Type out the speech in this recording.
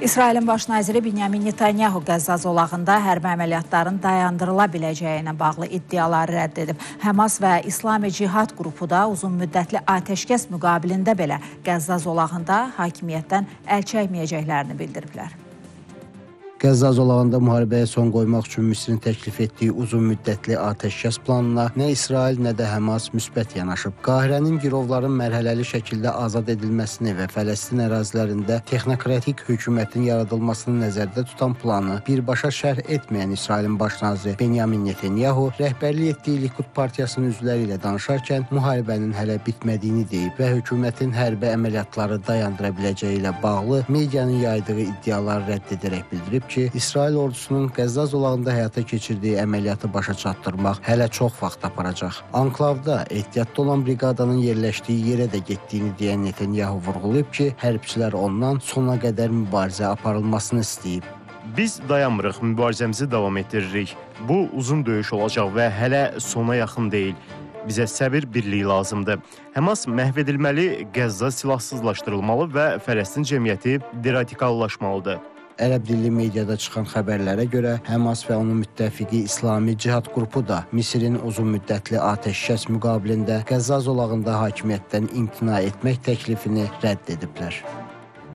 İsrailin baş naziri Binyamin Netanyahu Qəzza zolağında hərbi əməliyyatların dayandırıla biləcəyi ilə bağlı iddiaları rədd edib. Həmas və İslami Cihad qrupu da uzun müddətli atəşkəs müqabilində belə Qəzza zolağında hakimiyyətdən əl çəkməyəcəklərini bildiriblər. Qəzza zolağında müharibəyə son qoymaq üçün Misirin təklif etdiyi uzun müddətli atəşkəs planına nə İsrail, nə də Həmas müsbət yanaşıb. Qahirənin girovların mərhələli şəkildə azad edilməsini və Fələstin ərazilərində texnokratik hökumətin yaradılmasını nəzərdə tutan planı birbaşa şərh etməyən İsrailin baş naziri Benyamin Netanyahu rəhbərlik etdiyi Likud partiyasının üzvləri ilə danışarkən müharibənin hələ bitmədiyini deyib və hökumətin hərbi əməliyyatları dayandıra biləcəyi ilə bağlı medianın yaydığı iddiaları rədd edərək bildirib ki, İsrail ordusunun Qəzza zolağında həyata keçirdiyi əməliyyatı başa çatdırmaq hələ çox vaxt aparacaq. Anklavda ehtiyatda olan briqadanın yerləşdiyi yerə də getdiyini deyən Netanyahu vurğulayıb ki, hərbçilər ondan sona qədər mübarizə aparılmasını istəyib. Biz dayanmırıq, mübarizəmizi davam etdiririk. Bu uzun döyüş olacaq və hələ sona yaxın deyil. Bizə səbir birliyi lazımdır. Həmas məhv edilməli, Qəzza silahsızlaşdırılmalı və Fələstin cəmiyyəti deradikallaşmalıdır. Ərəb dilli mediada çıxan xəbərlərə görə Həmas və onun müttəfiqi İslami Cihad qrupu da Misirin uzun müddətli atəşkəs müqabilində Qəzza zolağında hakimiyyətdən imtina etmək təklifini rədd ediblər.